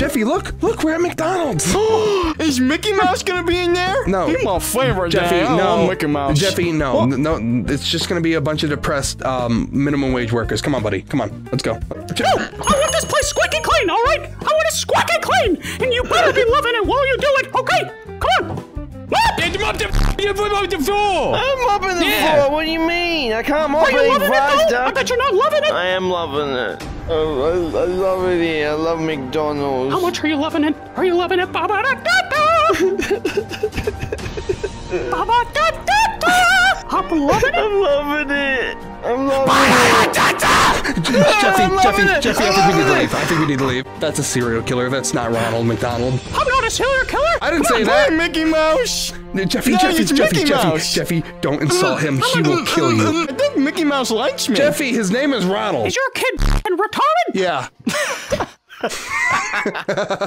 Jeffy, look, look, we're at McDonald's. Is Mickey Mouse gonna be in there? No. He's my favorite. Jeffy, Dad. I no. Mickey Mouse. Jeffy, no, What? no. It's just gonna be a bunch of depressed um, minimum wage workers. Come on, buddy. Come on, let's go. Je- I want this place squeaky clean, all right? I want it squeaky clean, and you better be loving it while you do it, okay? Come on. Mop! Yeah, you mop the, you mop the floor. I'm mopping the Yeah. floor. What do you mean? I can't mop Are you any loving it, fries, though? I bet you're not loving it. I am loving it. Oh, I, I love it here. I love McDonald's. How much are you loving it? Are you loving it? Baba da da da! Baba da da da! I'm loving it. I'm loving it. I'm loving it. Jeffy, I'm Jeffy, it. Jeffy, I think we need to leave. I think we need to leave. That's a serial killer. That's not Ronald McDonald. I'm not a serial killer. I didn't say Hey, that. Mickey Mouse. Jeffy, No, Jeffy, Jeffy, Mickey Jeffy, Mouse. Jeffy, don't insult him. He will kill you. I think Mickey Mouse likes me. Jeffy, his name is Ronald. Is your kid f***ing retarded? Yeah.